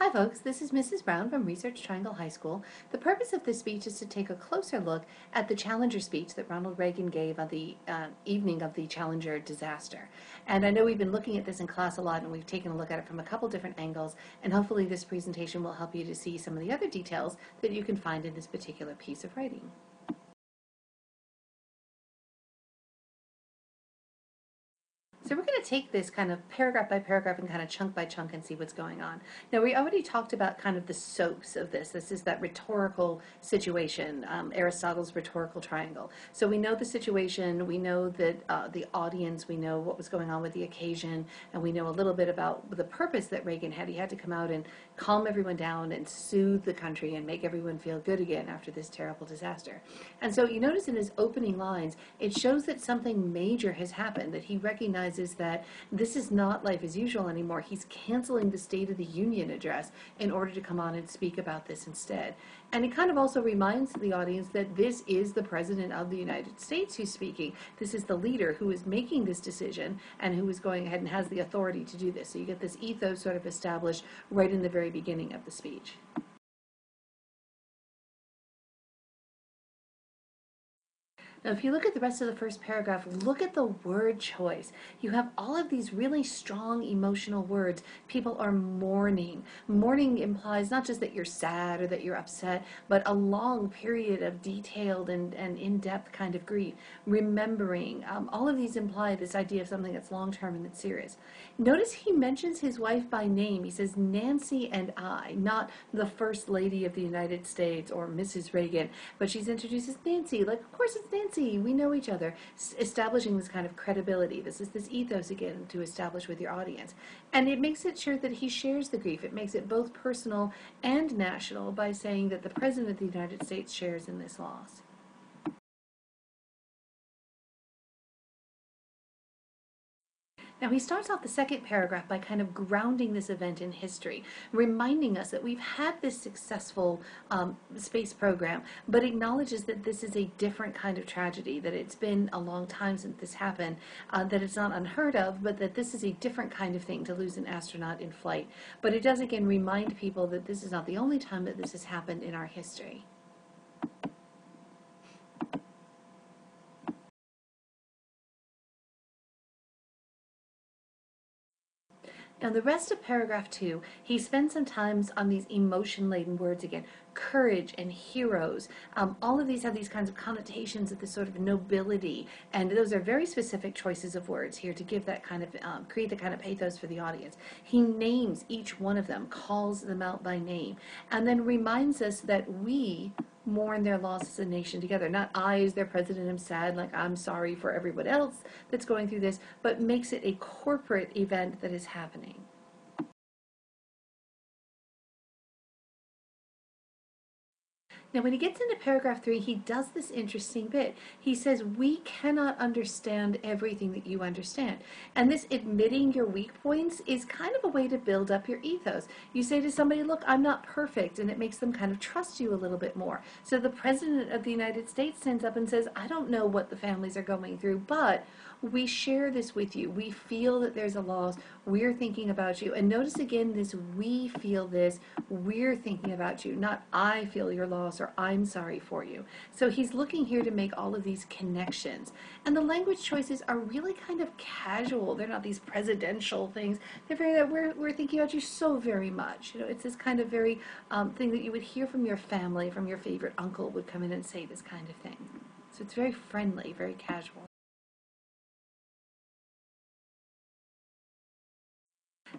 Hi folks, this is Mrs. Brown from Research Triangle High School. The purpose of this speech is to take a closer look at the Challenger speech that Ronald Reagan gave on the uh, evening of the Challenger disaster. And I know we've been looking at this in class a lot and we've taken a look at it from a couple different angles and hopefully this presentation will help you to see some of the other details that you can find in this particular piece of writing. Take this kind of paragraph by paragraph and kind of chunk by chunk and see what's going on. Now we already talked about kind of the SOAPS of this. This is that rhetorical situation, um, Aristotle's rhetorical triangle. So we know the situation, we know that uh, the audience, we know what was going on with the occasion, and we know a little bit about the purpose that Reagan had. He had to come out and calm everyone down and soothe the country and make everyone feel good again after this terrible disaster. And so you notice in his opening lines, it shows that something major has happened, that he recognizes realizes that this is not life as usual anymore. He's canceling the State of the Union address in order to come on and speak about this instead. And it kind of also reminds the audience that this is the President of the United States who's speaking. This is the leader who is making this decision and who is going ahead and has the authority to do this. So you get this ethos sort of established right in the very beginning of the speech. Now, if you look at the rest of the first paragraph, look at the word choice. You have all of these really strong emotional words. People are mourning. Mourning implies not just that you're sad or that you're upset, but a long period of detailed and, and in-depth kind of grief. Remembering. Um, all of these imply this idea of something that's long-term and that's serious. Notice he mentions his wife by name. He says Nancy and I, not the First Lady of the United States or Mrs. Reagan, but she's introduced as Nancy. Like, of course it's Nancy we know each other, establishing this kind of credibility. This is this ethos again to establish with your audience. And it makes it sure that he shares the grief. It makes it both personal and national by saying that the President of the United States shares in this loss. Now he starts off the second paragraph by kind of grounding this event in history, reminding us that we've had this successful um, space program, but acknowledges that this is a different kind of tragedy, that it's been a long time since this happened, uh, that it's not unheard of, but that this is a different kind of thing to lose an astronaut in flight. But it does again remind people that this is not the only time that this has happened in our history. Now the rest of paragraph two, he spends some time on these emotion-laden words again. Courage and heroes. Um, all of these have these kinds of connotations of this sort of nobility. And those are very specific choices of words here to give that kind of, um, create the kind of pathos for the audience. He names each one of them, calls them out by name, and then reminds us that we mourn their loss as a nation together. Not I, as their president, am sad, like I'm sorry for everyone else that's going through this, but makes it a corporate event that is happening. Now, when he gets into paragraph three, he does this interesting bit. He says, We cannot understand everything that you understand. And this admitting your weak points is kind of a way to build up your ethos. You say to somebody, Look, I'm not perfect, and it makes them kind of trust you a little bit more. So the President of the United States stands up and says, I don't know what the families are going through, but we share this with you. We feel that there's a loss. We're thinking about you. And notice again this we feel this. We're thinking about you, not I feel your loss or I'm sorry for you. So he's looking here to make all of these connections. And the language choices are really kind of casual. They're not these presidential things. They're very we're, we're thinking about you so very much. You know, it's this kind of very um, thing that you would hear from your family, from your favorite uncle would come in and say this kind of thing. So it's very friendly, very casual.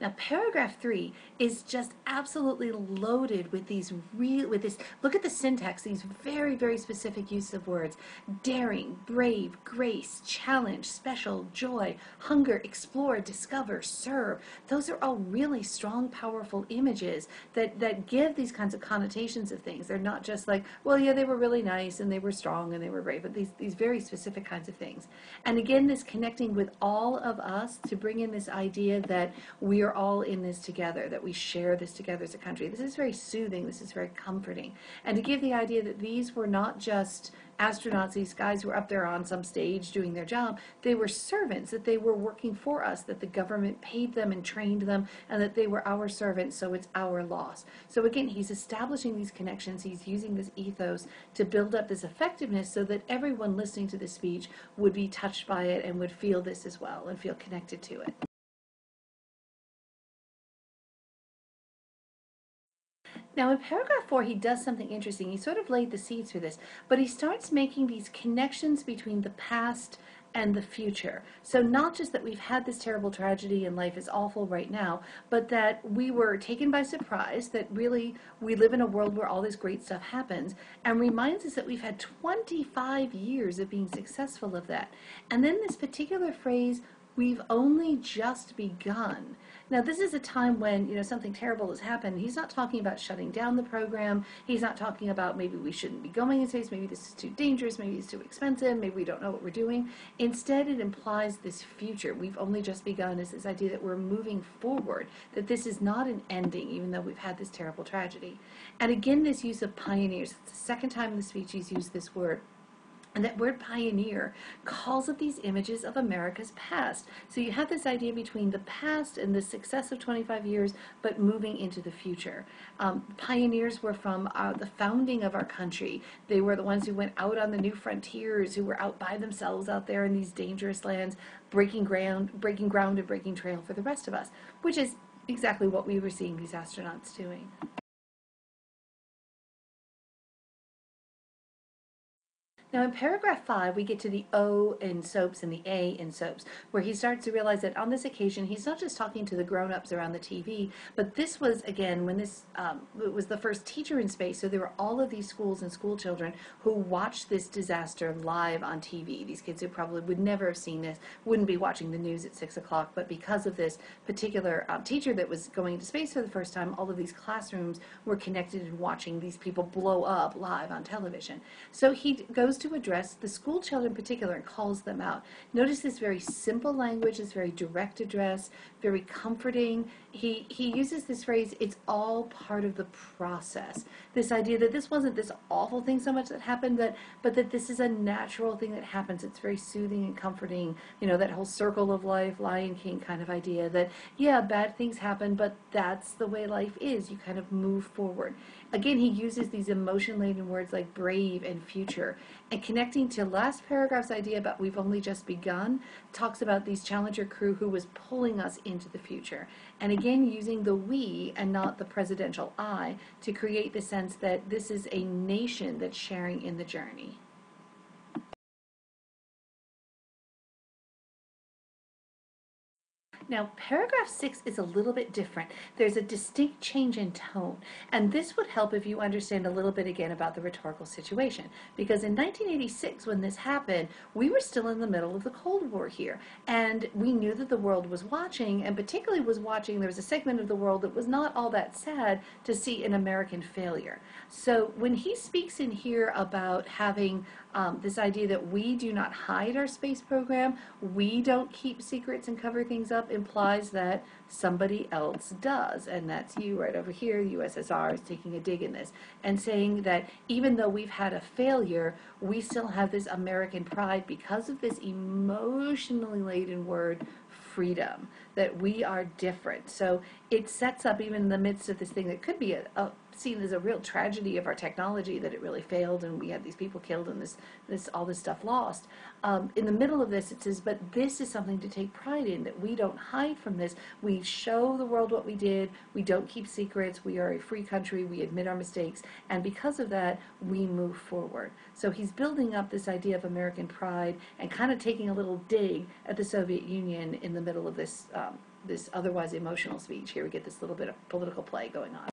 Now, paragraph three is just absolutely loaded with these real, with this, look at the syntax, these very, very specific use of words. Daring, brave, grace, challenge, special, joy, hunger, explore, discover, serve. Those are all really strong, powerful images that, that give these kinds of connotations of things. They're not just like, well, yeah, they were really nice and they were strong and they were brave, but these, these very specific kinds of things. And again, this connecting with all of us to bring in this idea that we are we're all in this together, that we share this together as a country. This is very soothing, this is very comforting. And to give the idea that these were not just astronauts, these guys who were up there on some stage doing their job, they were servants, that they were working for us, that the government paid them and trained them, and that they were our servants, so it's our loss. So again, he's establishing these connections, he's using this ethos to build up this effectiveness so that everyone listening to the speech would be touched by it and would feel this as well and feel connected to it. Now, in paragraph four, he does something interesting. He sort of laid the seeds for this, but he starts making these connections between the past and the future. So, not just that we've had this terrible tragedy and life is awful right now, but that we were taken by surprise, that really we live in a world where all this great stuff happens, and reminds us that we've had 25 years of being successful of that. And then this particular phrase, we've only just begun. Now, this is a time when, you know, something terrible has happened. He's not talking about shutting down the program. He's not talking about maybe we shouldn't be going in space, maybe this is too dangerous, maybe it's too expensive, maybe we don't know what we're doing. Instead, it implies this future. We've only just begun is this idea that we're moving forward, that this is not an ending, even though we've had this terrible tragedy. And again, this use of pioneers. It's the second time in the speech he's used this word. And that word pioneer calls up these images of America's past. So you have this idea between the past and the success of 25 years, but moving into the future. Um, pioneers were from uh, the founding of our country. They were the ones who went out on the new frontiers, who were out by themselves out there in these dangerous lands, breaking ground, breaking ground and breaking trail for the rest of us, which is exactly what we were seeing these astronauts doing. Now, in paragraph five, we get to the O in SOAPS and the A in SOAPS, where he starts to realize that on this occasion, he's not just talking to the grown ups around the TV, but this was, again, when this um, was the first teacher in space. So there were all of these schools and school children who watched this disaster live on TV. These kids who probably would never have seen this, wouldn't be watching the news at six o'clock, but because of this particular um, teacher that was going into space for the first time, all of these classrooms were connected and watching these people blow up live on television. So he goes to address the school children in particular and calls them out. Notice this very simple language, this very direct address, very comforting. He, he uses this phrase, it's all part of the process. This idea that this wasn't this awful thing so much that happened, that, but that this is a natural thing that happens. It's very soothing and comforting. You know, that whole circle of life, Lion King kind of idea that, yeah, bad things happen, but that's the way life is. You kind of move forward. Again, he uses these emotion laden words like brave and future. And connecting to last paragraph's idea about we've only just begun, talks about these Challenger crew who was pulling us into the future. And again, using the we and not the presidential I to create the sense that this is a nation that's sharing in the journey. Now, paragraph six is a little bit different. There's a distinct change in tone, and this would help if you understand a little bit again about the rhetorical situation. Because in 1986, when this happened, we were still in the middle of the Cold War here, and we knew that the world was watching, and particularly was watching, there was a segment of the world that was not all that sad to see an American failure. So when he speaks in here about having um, this idea that we do not hide our space program, we don't keep secrets and cover things up, implies that somebody else does. And that's you right over here. USSR is taking a dig in this and saying that even though we've had a failure, we still have this American pride because of this emotionally laden word freedom, that we are different. So it sets up, even in the midst of this thing that could be a, a seen as a real tragedy of our technology that it really failed and we had these people killed and this, this all this stuff lost. Um, in the middle of this, it says, but this is something to take pride in, that we don't hide from this. We show the world what we did. We don't keep secrets. We are a free country. We admit our mistakes. And because of that, we move forward. So he's building up this idea of American pride and kind of taking a little dig at the Soviet Union in the middle of this, um, this otherwise emotional speech. Here we get this little bit of political play going on.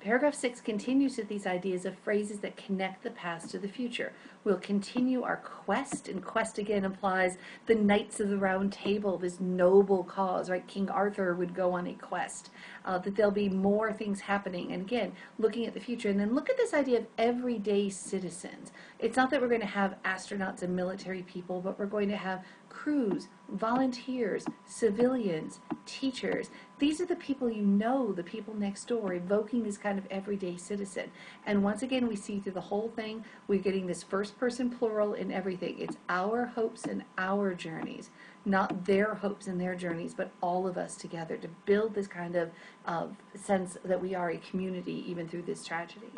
Paragraph six continues with these ideas of phrases that connect the past to the future. We'll continue our quest, and quest again implies the Knights of the Round Table, this noble cause, right? King Arthur would go on a quest. Uh, that there'll be more things happening, and again, looking at the future. And then look at this idea of everyday citizens. It's not that we're going to have astronauts and military people, but we're going to have crews, volunteers, civilians, teachers. These are the people you know, the people next door, evoking this kind of everyday citizen. And once again, we see through the whole thing, we're getting this first person plural in everything. It's our hopes and our journeys, not their hopes and their journeys, but all of us together to build this kind of sense that we are a community even through this tragedy.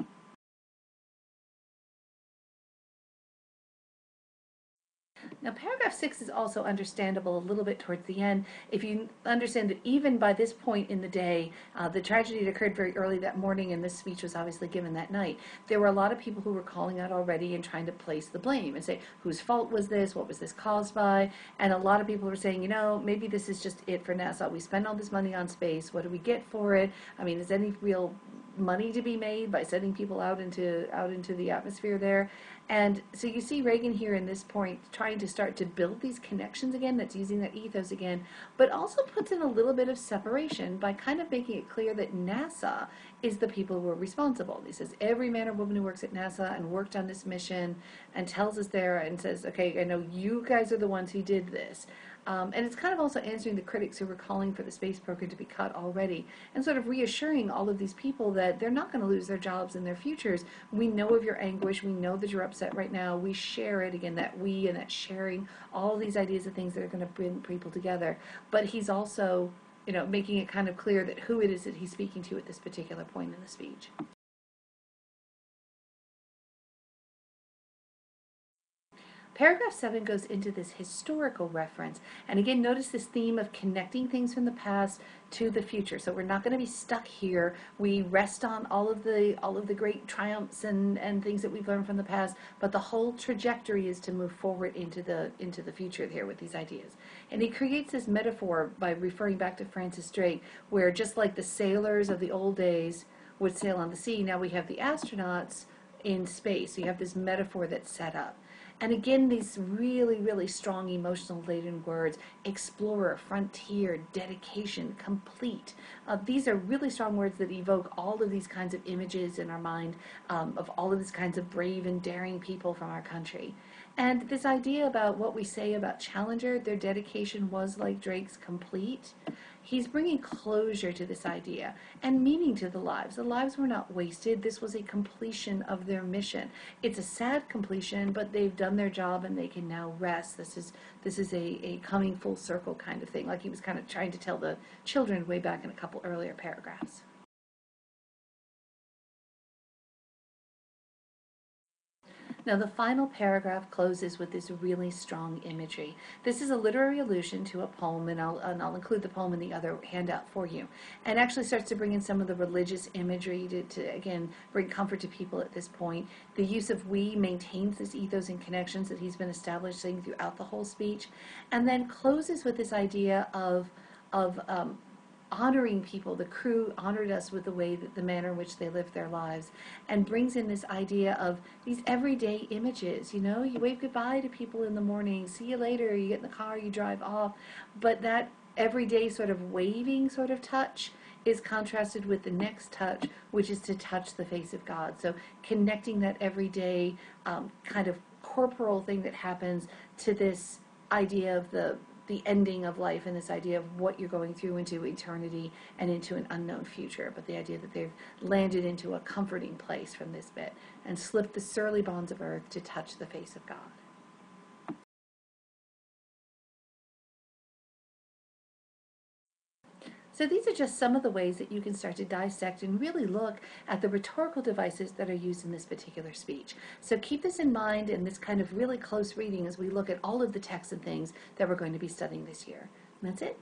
Now, paragraph six is also understandable a little bit towards the end. If you understand that even by this point in the day, uh, the tragedy had occurred very early that morning, and this speech was obviously given that night. There were a lot of people who were calling out already and trying to place the blame and say, whose fault was this? What was this caused by? And a lot of people were saying, you know, maybe this is just it for NASA. We spend all this money on space. What do we get for it? I mean, is any real money to be made by sending people out into out into the atmosphere there. And so you see Reagan here in this point trying to start to build these connections again, that's using that ethos again, but also puts in a little bit of separation by kind of making it clear that NASA is the people who are responsible. He says every man or woman who works at NASA and worked on this mission and tells us there and says, okay, I know you guys are the ones who did this. Um, and it's kind of also answering the critics who were calling for the space program to be cut already and sort of reassuring all of these people that they're not going to lose their jobs and their futures. We know of your anguish. We know that you're upset right now. We share it. Again, that we and that sharing, all these ideas of things that are going to bring people together. But he's also you know, making it kind of clear that who it is that he's speaking to at this particular point in the speech. Paragraph 7 goes into this historical reference. And again, notice this theme of connecting things from the past to the future. So we're not going to be stuck here. We rest on all of the all of the great triumphs and, and things that we've learned from the past, but the whole trajectory is to move forward into the into the future here with these ideas. And he creates this metaphor by referring back to Francis Drake, where just like the sailors of the old days would sail on the sea, now we have the astronauts in space. So you have this metaphor that's set up. And again, these really, really strong emotional laden words explorer, frontier, dedication, complete. Uh, these are really strong words that evoke all of these kinds of images in our mind um, of all of these kinds of brave and daring people from our country. And this idea about what we say about Challenger, their dedication was like Drake's complete he's bringing closure to this idea and meaning to the lives. The lives were not wasted. This was a completion of their mission. It's a sad completion, but they've done their job and they can now rest. This is this is a, a coming full circle kind of thing, like he was kind of trying to tell the children way back in a couple earlier paragraphs. Now, the final paragraph closes with this really strong imagery. This is a literary allusion to a poem, and I'll, and I'll include the poem in the other handout for you. And actually starts to bring in some of the religious imagery to, to again, bring comfort to people at this point. The use of we maintains this ethos and connections that he's been establishing throughout the whole speech, and then closes with this idea of, of um, honoring people. The crew honored us with the way that the manner in which they lived their lives and brings in this idea of these everyday images. You know, you wave goodbye to people in the morning, see you later, you get in the car, you drive off. But that everyday sort of waving sort of touch is contrasted with the next touch, which is to touch the face of God. So connecting that everyday um, kind of corporal thing that happens to this idea of the the ending of life and this idea of what you're going through into eternity and into an unknown future, but the idea that they've landed into a comforting place from this bit and slipped the surly bonds of earth to touch the face of God. So these are just some of the ways that you can start to dissect and really look at the rhetorical devices that are used in this particular speech. So keep this in mind in this kind of really close reading as we look at all of the texts and things that we're going to be studying this year. And that's it.